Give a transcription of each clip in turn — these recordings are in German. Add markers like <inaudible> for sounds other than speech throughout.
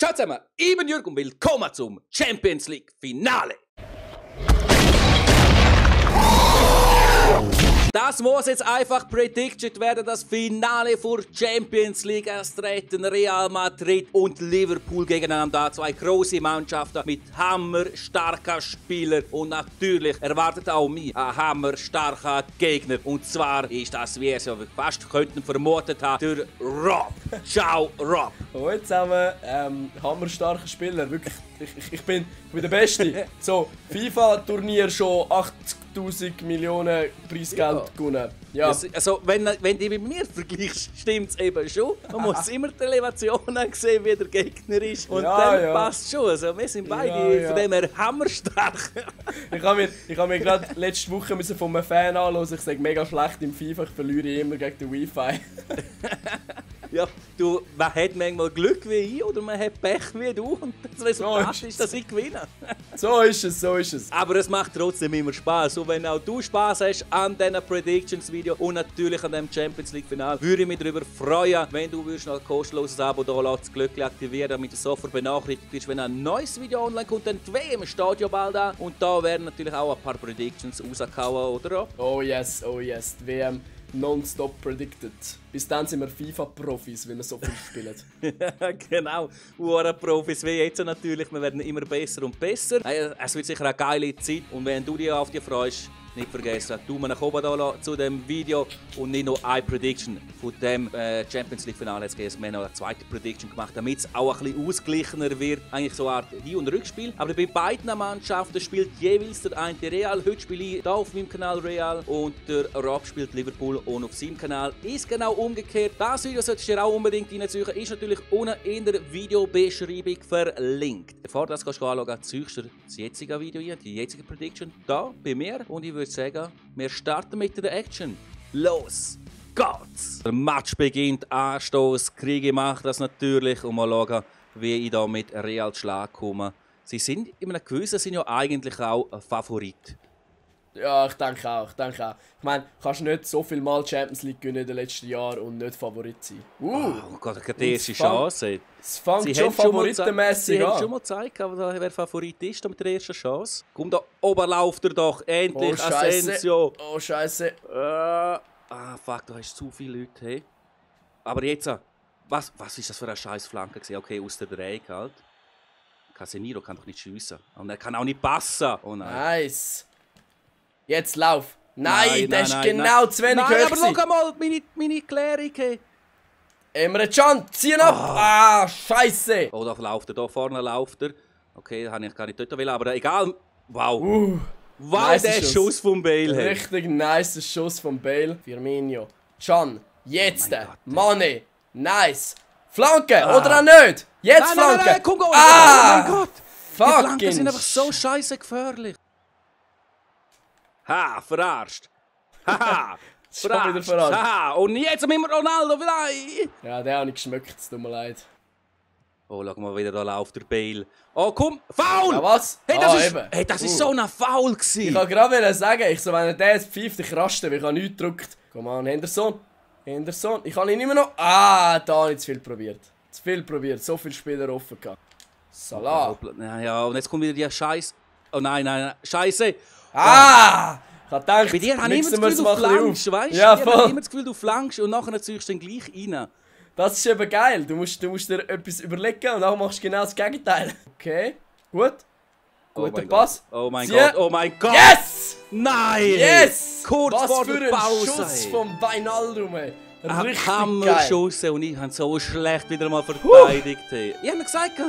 Ciao zusammen, ich bin Jürgen und willkommen zum Champions League Finale. Das muss jetzt einfach predicted werden, das Finale vor Champions League. Es Real Madrid und Liverpool gegeneinander. Zwei große Mannschaften mit hammerstarken Spielern. Und natürlich erwartet auch mich ein hammerstarker Gegner. Und zwar ist das, wie ihr es ja fast könnten vermutet haben, der Rob. Ciao, Rob. Hallo zusammen, ähm, hammerstarker Spieler, wirklich, ich, ich, ich, bin, ich bin der Beste. <laughs> So, FIFA-Turnier schon 80'000 Millionen Preisgeld ja. gewonnen. Ja. Also, wenn, wenn du mit mir vergleichst, stimmt es eben schon. Man muss <laughs> immer die Elevationen sehen, wie der Gegner ist. Und ja, dann ja. passt schon. Also, wir sind beide von dem her hammerstark. <laughs> ich habe mir, ich hab mir gerade letzte Woche von einem Fan anhören, ich sage mega schlecht im FIFA, ich verliere immer gegen den Wi-Fi. Ja, du, man hat manchmal Glück wie ich oder man hat Pech wie du und das Resultat so ist, ist, dass ich gewinne. so ist es, so ist es. Aber es macht trotzdem immer Spaß. Und wenn auch du Spaß hast an diesen Predictions-Video und natürlich an dem Champions League-Final, würde ich mich darüber freuen, wenn du würdest noch ein kostenloses Abo da das Glück aktivieren, damit du sofort benachrichtigt wirst, wenn ein neues Video online kommt. Dann die WM steht ja bald an und da werden natürlich auch ein paar Predictions rausgehauen, oder? Oh yes, oh yes, die WM nonstop predicted. Bis dann sind wir FIFA-Profis, wenn wir so viel spielen. <laughs> genau, Ura-Profis wie jetzt natürlich. Wir werden immer besser und besser. Es wird sicher eine geile Zeit und wenn du dich auf dich freust, nicht vergessen, Daumen nach oben da zu dem Video und nicht nur eine Prediction von dem äh, Champions League Finale. Jetzt haben wir noch eine zweite Prediction gemacht, damit es auch ein bisschen ausgeglichener wird. Eigentlich so eine Art Hin- und Rückspiel. Aber bei beiden Mannschaften spielt jeweils der eine Real. Heute spiele ich hier auf meinem Kanal Real und der Rob spielt Liverpool und auf seinem Kanal ist genau umgekehrt. Das Video solltest du dir auch unbedingt reinziehen. Ist natürlich unten in der Videobeschreibung verlinkt. Bevor du das anschauen ziehst du das jetzige Video hier, die jetzige Prediction, da bei mir und ich würde sagen, wir starten mit der Action. Los geht's! Der Match beginnt, Anstoß, Kriege macht das natürlich und mal schauen, wie ich da mit Real Schlag komme. Sie sind in einem gewissen sind ja eigentlich auch ein Favorit. Ja, ich denke auch, ich denke auch. Ich meine, du kannst nicht so viel Mal Champions League gewinnen in den letzten Jahren und nicht Favorit sein. Uh, oh Gott, die erste Chance. Es fängt sie schon favoritenmässig an. Sie haben schon mal gezeigt, wer Favorit ist mit der ersten Chance. Komm, da oben läuft er doch, endlich, oh, Asensio. Oh, Scheiße. Äh, ah, fuck, du hast zu viele Leute, hey. Aber jetzt, was, was ist das für eine scheiß Flanke? Okay, aus der Dreieck halt. Casemiro kann doch nicht schiessen. Und er kann auch nicht passen. Oh nein. Nice. Jetzt lauf. Nein, nein das nein, ist genau nein. zu wenig Nein, aber schau mal, meine, meine Klärung. Emre Can, ziehen ab! Oh. Ah, scheiße! Oh, da läuft er, da vorne läuft er. Okay, da habe ich gar nicht dort will, aber egal. Wow. Uh, wow, nice der Schuss. Schuss vom Bale. Hey. Richtig nice Schuss vom Bale. Firmino. Can, jetzt. Oh Mane. Nice. Flanke, ah. oder auch nicht? Jetzt nein, Flanke. Nein, nein, nein, komm, go. Ah. Oh mein Gott. Fucking Die Flanken sind einfach so scheiße gefährlich. Ha, verarscht. Haha. Schon <laughs> wieder verarscht. Haha. Und jetzt mit Ronaldo vielleicht. Ja, der hat nicht geschmeckt, es tut mir leid. Oh, schau mal wieder, da läuft der Bale. Oh, komm, Foul! Ja, was? Hey, das, ah, ist, hey, das uh. ist so ein Foul gewesen. Ich wollte gerade sagen, ich so, wenn der jetzt pfeift, ich raste, weil ich habe nichts gedrückt. Komm an, Henderson. Henderson. Ich habe ihn immer noch... Ah, da habe ich zu viel probiert. Zu viel probiert, so viele Spieler offen gehabt. Salah. Ja, ja, und jetzt kommt wieder die Scheiß... Oh nein, nein, nein. Scheiße. Ah! Ich hab gedacht, Bei dir habe ich immer das Gefühl, du flankst, weißt du? Ja, ich habe immer das Gefühl, du flankst und nachher ziehst du dann gleich rein. Das ist eben geil. Du musst, du musst dir etwas überlegen und dann machst du genau das Gegenteil. Okay, gut. Oh Guter oh Pass. Gott. Oh mein Zieh. Gott, oh mein Gott. Yes! Nein! Yes! Kurz Was vor für der Pause. Schuss vom Weinaldum, ey. Richtig Hammerschuss und ich habe so schlecht wieder mal verteidigt. Huh. Ich habe gesagt,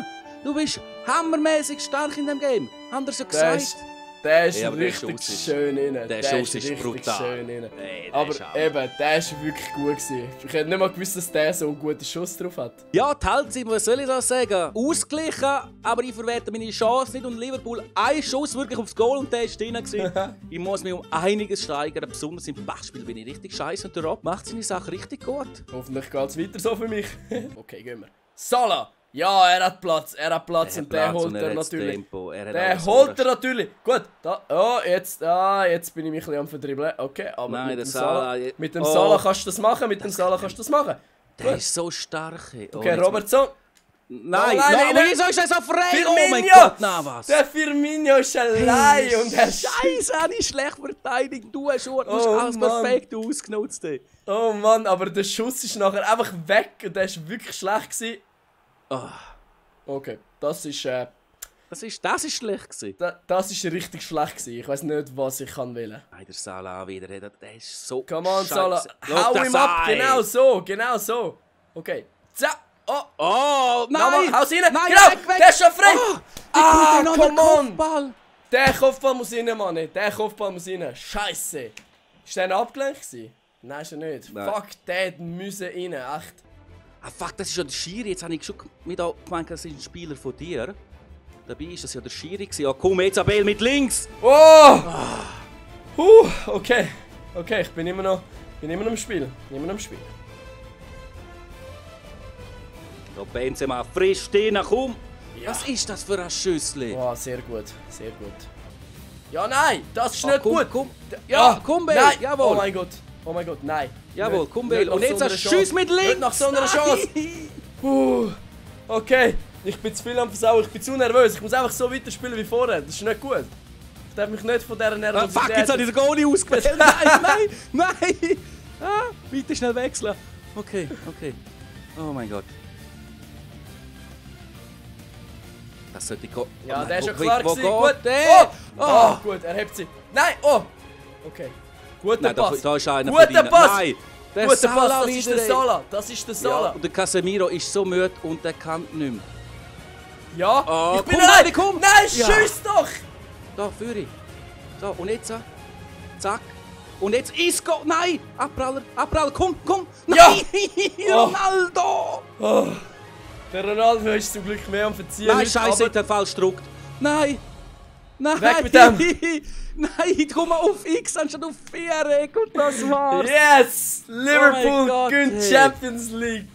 du bist hammermäßig stark in dem Game. Ja gesagt. Der ist ja, richtig der schön rein. Der, der Schuss ist, ist brutal. Schön Hey, aber eben, der ist wirklich gut gewesen. Ich hätte nicht mal gewusst, dass der so einen guten Schuss drauf hat. Ja, die Halbzeit, was soll ich da sagen? Ausgleichen, aber ich verwerte meine Chance nicht. Und Liverpool, ein Schuss wirklich aufs Goal und der ist drin <laughs> ich muss mich um einiges steigern. Besonders im Passspiel bin ich richtig scheiße und der Rob macht seine Sache richtig gut. Hoffentlich geht es weiter so für mich. <laughs> okay, gehen wir. Salah! Ja, er hat Platz, er hat Platz er und der holt er, natürlich. der holt er natürlich. Gut, da, oh, jetzt, ah, jetzt bin ich mich ein bisschen am verdribbeln. Okay, aber Nein, mit, dem Salah, Salah, mit dem oh. Salah kannst du das machen, mit dem Salah kannst du das machen. Der Gut. ist so stark. Oh, okay, Robertson. Nein, nein, nein, nein, wieso ist er so frei? Firmino! Oh mein Gott, na was? Der Firmino ist allein hey, und er Scheiße, er ist schlecht verteidigt. Du hast, schon, du hast oh, alles Mann. perfekt ausgenutzt. Ey. Oh Mann, aber der Schuss ist nachher einfach weg und der ist wirklich schlecht gewesen. Oh. Okay, das ist äh, das ist, das ist schlecht gewesen. Da, das ist richtig schlecht gewesen. Ich weiß nicht, was ich kann wählen. Nein, der Salah wieder, der ist so Come on, Salah. Hau ihm ab, genau so, genau so. Okay. Zack. Oh, oh nein! Haus rein! Nein, genau! Weg, weg. Der ist schon frei! Oh, ah, come on! Kopfball. Der Kopfball muss rein, Mann! Der Kopfball muss rein! Scheiße! Ist der abgelenkt gewesen? Nein, ist er nicht. Nein. Fuck, der muss rein, echt. Ah, fuck, das ist ja der Schiri. Jetzt habe ich schon gemeint, das ist ein Spieler von dir. Dabei war das ja der Schiri. Ja, komm, Isabel mit links! Oh! Ah. Huh, okay. Okay, ich bin immer noch, bin immer noch im Spiel. Immer noch im Spiel. Da Benzema frisch stehen, komm! Ja. Was ist das für ein Schüssel? Oh, sehr gut, sehr gut. Ja, nein, das ist oh, nicht komm, gut. Komm. Ja, oh, komm, Bale, jawohl. Oh mein Gott, oh mein Gott, nein. Jawohl, komm, Bale. Und jetzt so ein Schuss mit links. Nicht nach so einer Chance. Puh. Okay, ich bin zu viel am Versauen, ich bin zu nervös. Ich muss einfach so weiterspielen wie vorher. Das ist nicht gut. Ich darf mich nicht von dieser Nervosität... Ah, fuck, jetzt habe ich den Goalie ausgewählt. <laughs> nein, nein, nein. Ah, weiter schnell wechseln. Okay, okay. Oh mein Gott. Das sollte ich... Ja, nein, der ist schon klar wo Gut. Oh, oh, oh, gut, er hebt sie. Nein, oh. Okay. Guter nein, Pass. Da, da ist einer Guter Pass. Nein. Der Guter Pass, das ist der Sala. Das ist der Sala. Ja, und der Casemiro ist so müde und der kann nicht mehr. Ja, oh, ich bin komm, komm! Nein, ja. schieß doch! Da, Führer. So, und jetzt, zack. Und jetzt Isco, nein! Abpraller, Abpraller, komm, komm! Nein! Ja. <laughs> Ronaldo! Oh. Der Ronaldo ist zum Glück mehr am Verziehen. Nein, scheiße, hat er falsch gedruckt. Nein! Nein! Weg mit <laughs> dem! Nein, komm mal auf X anstatt auf Viereck und das war's! Yes! Liverpool oh gönnt Champions League!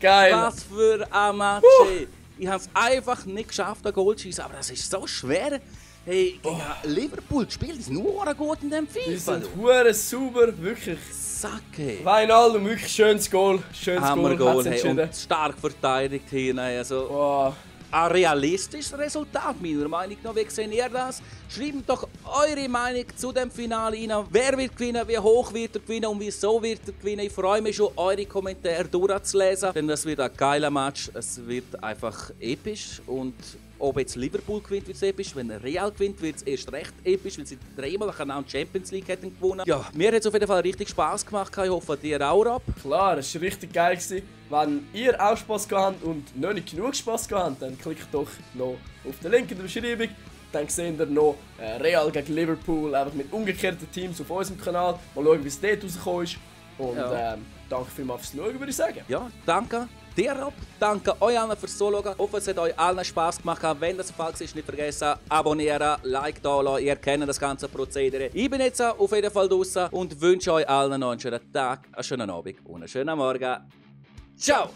Geil! Was für ein Match! Uh. Ich habe es einfach nicht geschafft, ein Goal zu schießen, aber das ist so schwer. Hey, gegen oh. Liverpool gespielt, die sind nur gut in dem FIFA. Die sind hure super, wirklich. Sacke. Weinaldum, wirklich schönes Goal. Schönes Hammer Goal, Goal hey, und stark verteidigt hier. Also, oh realistisches Resultat, meiner Meinung nach. Wie seht ihr das? Schreibt doch eure Meinung zu dem Finale rein. Wer wird gewinnen, wie hoch wird er gewinnen und wieso wird er gewinnen. Ich freue mich schon, eure Kommentare durchzulesen, denn das wird ein geiler Match. Es wird einfach episch und ob jetzt Liverpool gewinnt, wird es episch. Wenn Real gewinnt, wird es erst recht episch, weil sie dreimal auch Champions League hätten gewonnen. Ja, mir hat es auf jeden Fall richtig Spaß gemacht. Ich hoffe, dir auch ab. Klar, es war richtig geil. Gewesen. Wenn ihr auch Spaß gehabt und noch nicht genug Spaß gehabt dann klickt doch noch auf den Link in der Beschreibung. Dann seht ihr noch äh, Real gegen Liverpool, einfach mit umgekehrten Teams auf unserem Kanal. Mal schauen, wie es dort rausgekommen ist. Und ja. ähm, danke vielmals fürs Schauen, würde ich sagen. Ja, danke dir ab. Danke euch allen fürs Zuschauen. Hoffe, es hat euch allen Spaß gemacht. Wenn das der Fall ist, nicht vergessen, abonnieren, Like da lassen. Ihr kennt das ganze Prozedere. Ich bin jetzt auf jeden Fall draußen und wünsche euch allen noch einen schönen Tag, einen schönen Abend und einen schönen Morgen. Ciao!